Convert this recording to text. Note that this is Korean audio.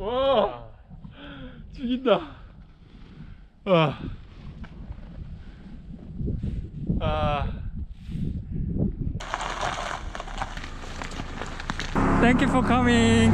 와 죽인다 와. 아. Thank you for coming.